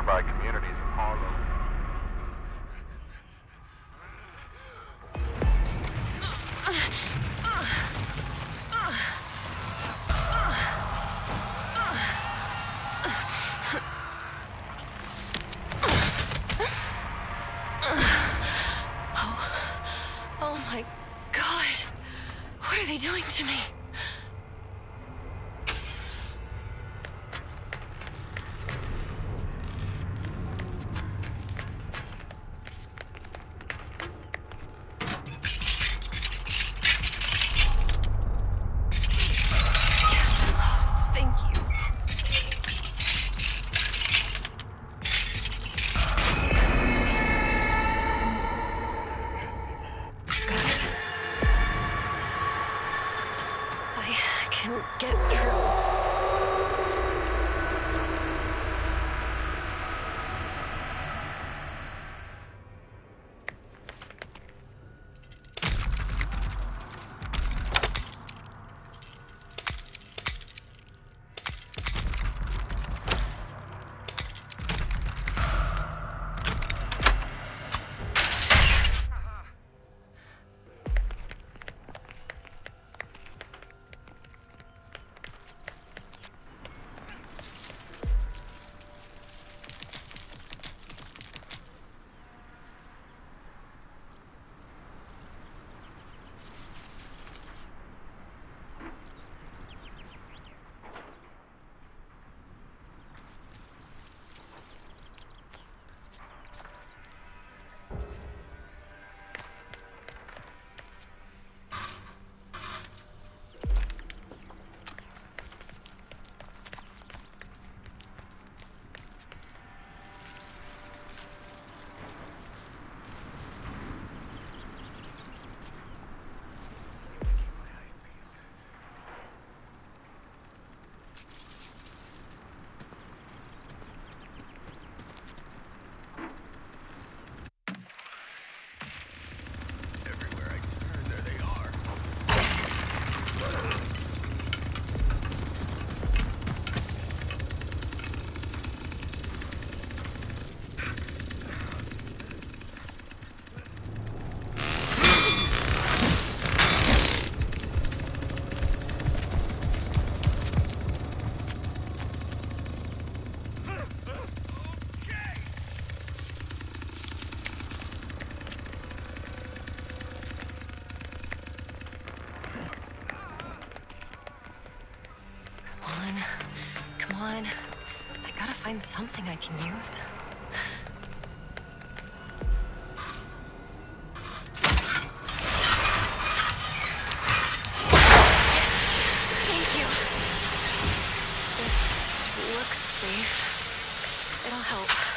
nearby communities of Harlem. Oh, oh my god. What are they doing to me? Can get through. On. I gotta find something I can use. Thank you. This looks safe. It'll help.